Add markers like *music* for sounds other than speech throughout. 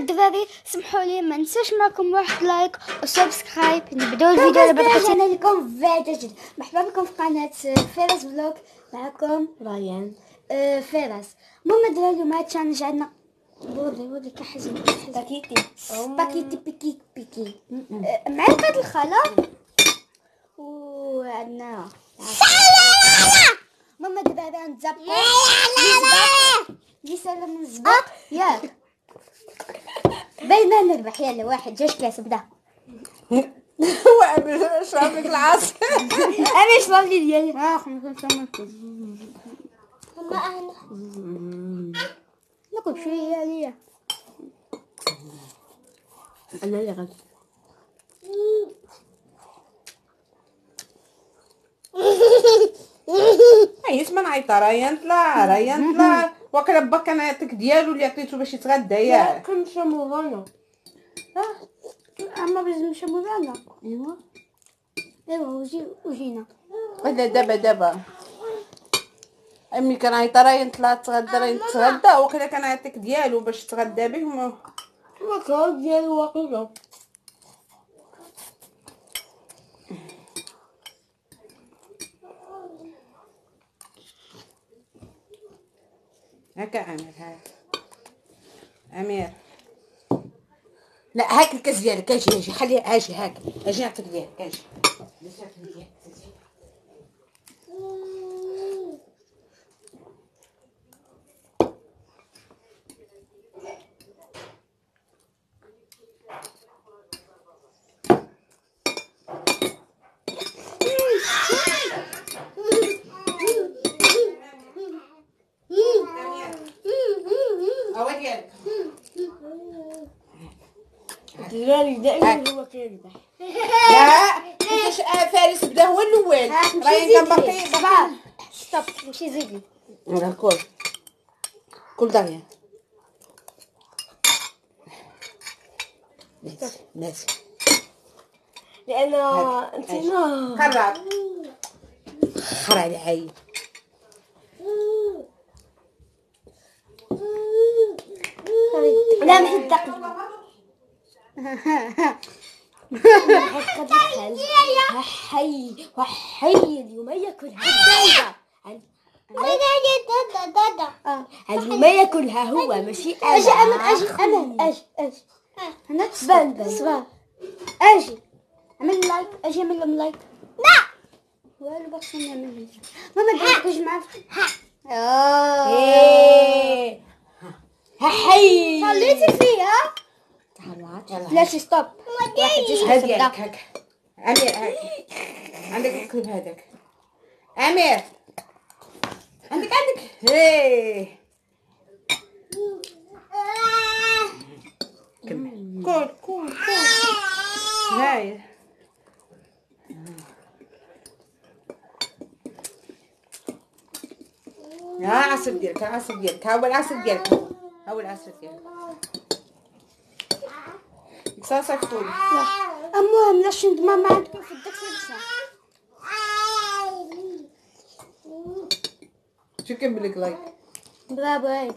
الدراري سمحوا لي ما ننساش معكم واحد لايك وسبسكرايب نبدأو الفيديو على بركة أنا لكم فيديو جديد مرحبا بكم في قناة فراس فلوق معكم ريان آه، فراس. المهم الدراري اليوم هاد الشانج عندنا بودي بودي كحزن باكيتي باكيتي بيكي بيكي. آه، معلقة الخلا وعندنا ماما الدراري غنتزبط جي سلام نزبط ياك. باينه نربح. يلا واحد جوج كاس بدا هو شرب لك العصير أنا شرب لي ديالي آه خلينا نسمع ناكل شوية ليا؟ أنا اللي غادي اي اسمع نعيطها ريان طلع ريان طلع وكلا با كان عيطيك ديالو اللي عطيتو باش يتغدى ياك. كنمشي مورانا أما باش نمشي مورانا ايوا ايوا وجي وجينا. ولا دابا دابا. أمي كان عيطها ريان طلع تغدى ريان تغدى وكلا كان عيطيك ديالو باش تغدى به ما كان ديالي واقيلا. هكا امير هاك امير لا هاك الكاس ديالك أجي أجي خلي أجي هاك أجي نعطيك ديالك أجي هو ديالك الدراري دائما هو كيربح لا انت ش- آه، فارس بدا هو الأول راهي كان باقي صباح ستوب مشي زيدي يلا كل كل داريا ماشي ماشي لأن انت قرب خرع العين لا ما حد حي وحي اليوم ياكلها اليوم ياكلها هو ماشي أنا أجي امل أجي امل أجي أجي أنا تبان بان أجي اعمل لايك أجي اعمل لهم لايك لا والو باش نعمل ماما قالت أجي معاك إيه حي خليتي فيها يلا لا ستوب أمير عندك الكلب هذاك. أمير. عندك عندك. هيه كمل. كل كل هاي. ها عصر ديالك ديالك ها هو العصر ديالك ها هو العصر ديالك صاصة فول المهم لاش ندمع ما عندكم في الدك شو كمل لك لايك برافو هاي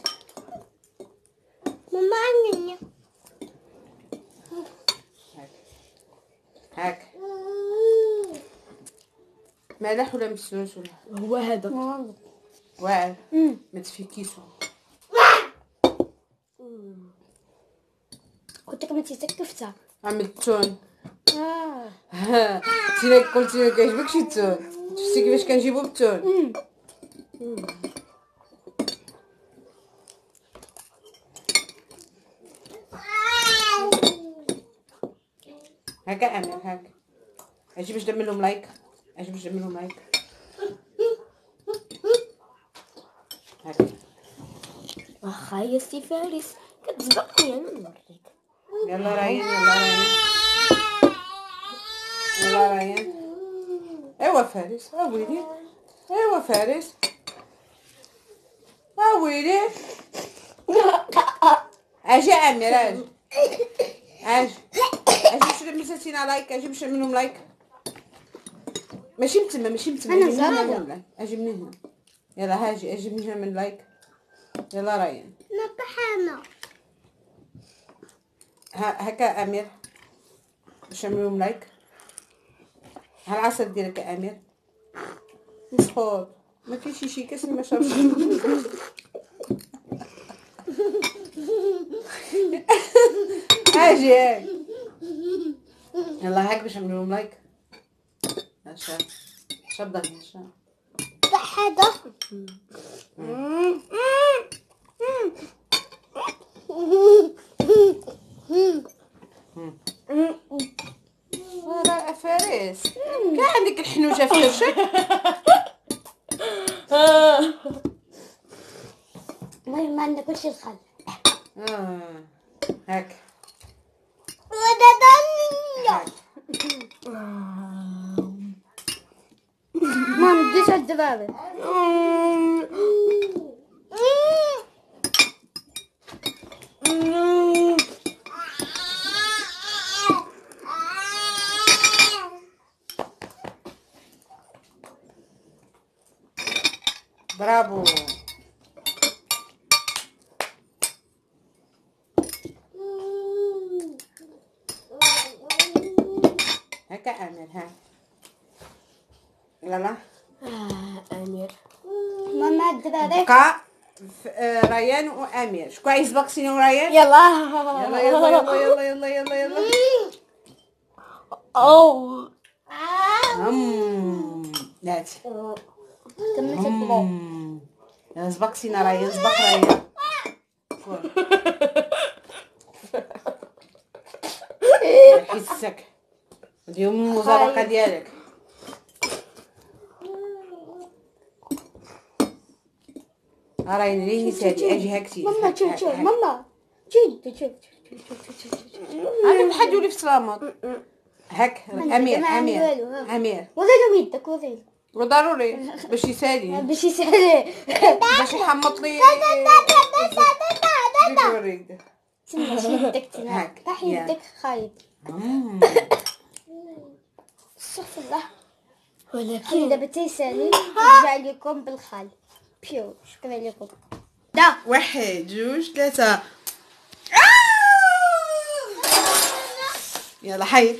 ماما عندنا هاك مالح ولا مسلوس ولا هو هذا واعر ما تفيكيسو كنت كما تيتكفتها عملت تون آه. *laughs* تينا قلت لك كيعجبك شي تون شفتي كيفاش كنجيبو بالتون؟ هكا امير هاك أجي باش لهم لايك؟ أجي باش لهم لايك؟ واخا يا سي فارس كتسبقني أنا نوريك يلا رايان يلا رايان يلا رايان ايوا فارس ها ويلي ايوا فارس. ها ويلي أجي امير أجي. أجي أجي باش مساتينا لايك أجي باش منهم لايك ماشي من تما ماشي من تما هنا زهرة. أجي من هنا يلا هاجي. أجي من هنا من لايك يلا رايان نطحنا ها هكا أمير. باش نعملو لايك هالعسل ديالك يا أمير. مسخور. ما كاينش شي كاس ما شربش *laughs* أجي يلا هاك باش نعملو لايك شاب شاب ضغط شاب حدا الناس. كاع عندك الحنوجة في وشك. المهم ما عندنا كلشي الخل. آه. هاك. ودادانيا ماما على الدبابة. آه. No. برافو. هكا أمير ها. يلا. أمير. ماما الدراري بقى آه، ريان وأمير. شكون عايز باكسينو ريان يلا. يلا يلا يلا يلا يلا يلا يلا أوه أمم. ناتي كملت الفلوق ينزبك سينا راهي ينزبك راهي حسك اليوم المزارقة ديالك. راهي نريس هادي أجي هاكتي ماما شوف شوف ماما شوف شوف هذا الحاج ولي في الصلامات هاك أمير أمير أمير. وزيدهم يدك وزيدهم وضروري *laughs* *laughs* باش يسالي. باش يسهل باش يحمط لي. *laughs* يدك خايب. استغفر الله. ولكن دابا تيسالي نرجع لكم بالخال. بيو. شكرا لكم. دا واحد جوج ثلاثة. يلا حيد.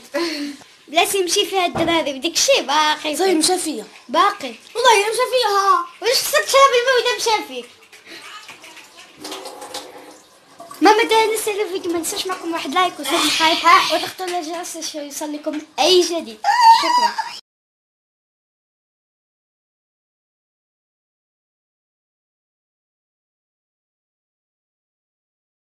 بلاش يمشي فيها الدراري بدك شي باقي. صاير مشى فيا. باقي. والله مشى فيها واش خصك تشرب الماء ولا مشى فيك ماما دا نسال الفيديو ما ننساش معكم واحد like و subscribe *laughs* وتخطوا الجرس باش يوصل لكم أي جديد. شكرا.